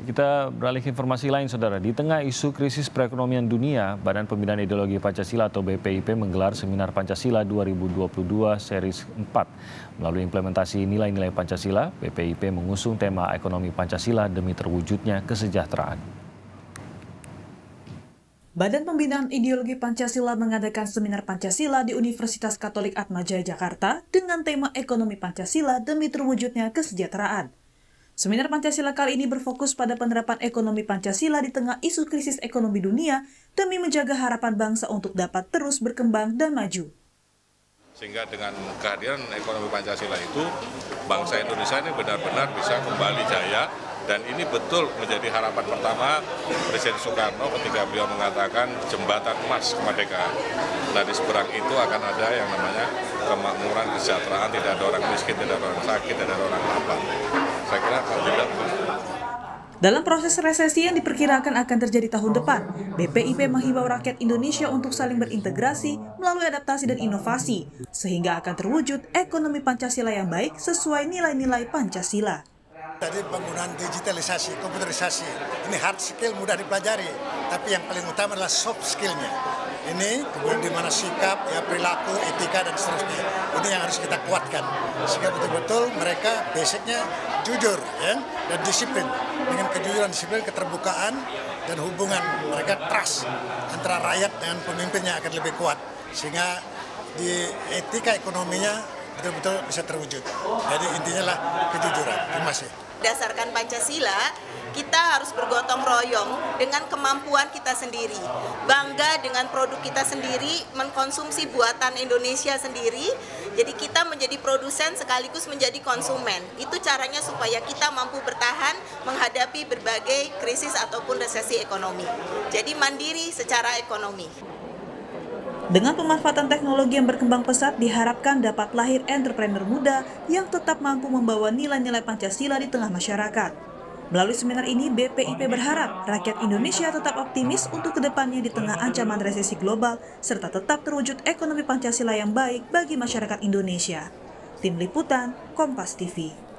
Kita beralih ke informasi lain, Saudara. Di tengah isu krisis perekonomian dunia, Badan Pembinaan Ideologi Pancasila atau BPIP menggelar Seminar Pancasila 2022 Series 4. Melalui implementasi nilai-nilai Pancasila, BPIP mengusung tema ekonomi Pancasila demi terwujudnya kesejahteraan. Badan Pembinaan Ideologi Pancasila mengadakan seminar Pancasila di Universitas Katolik Atmajaya Jakarta dengan tema Ekonomi Pancasila demi terwujudnya kesejahteraan. Seminar Pancasila kali ini berfokus pada penerapan ekonomi Pancasila di tengah isu krisis ekonomi dunia demi menjaga harapan bangsa untuk dapat terus berkembang dan maju. Sehingga dengan kehadiran ekonomi Pancasila itu, bangsa Indonesia ini benar-benar bisa kembali jaya dan ini betul menjadi harapan pertama Presiden Soekarno ketika beliau mengatakan jembatan emas kemerdekaan. Nah di seberang itu akan ada yang namanya kemakmuran, kesejahteraan, tidak ada orang miskin, tidak ada orang sakit, tidak ada orang lapar. Saya kira kalau tidak dalam proses resesi yang diperkirakan akan terjadi tahun depan, BPIP menghimbau rakyat Indonesia untuk saling berintegrasi melalui adaptasi dan inovasi, sehingga akan terwujud ekonomi Pancasila yang baik sesuai nilai-nilai Pancasila. Tadi penggunaan digitalisasi, komputerisasi, ini hard skill mudah dipelajari, tapi yang paling utama adalah soft skillnya. Ini kemudian di mana sikap, ya perilaku, etika dan seterusnya. Ini yang harus kita kuatkan sehingga betul-betul mereka basicnya jujur ya dan disiplin. Dengan kejujuran, disiplin, keterbukaan dan hubungan mereka trust antara rakyat dengan pemimpinnya akan lebih kuat sehingga di etika ekonominya betul-betul bisa terwujud. Jadi intinya lah kejujuran. Terima kasih berdasarkan Pancasila, kita harus bergotong royong dengan kemampuan kita sendiri. Bangga dengan produk kita sendiri, mengkonsumsi buatan Indonesia sendiri. Jadi kita menjadi produsen sekaligus menjadi konsumen. Itu caranya supaya kita mampu bertahan menghadapi berbagai krisis ataupun resesi ekonomi. Jadi mandiri secara ekonomi. Dengan pemanfaatan teknologi yang berkembang pesat, diharapkan dapat lahir entrepreneur muda yang tetap mampu membawa nilai-nilai Pancasila di tengah masyarakat. Melalui seminar ini, BPIP berharap rakyat Indonesia tetap optimis untuk ke depannya di tengah ancaman resesi global, serta tetap terwujud ekonomi Pancasila yang baik bagi masyarakat Indonesia. Tim Liputan, Kompas TV.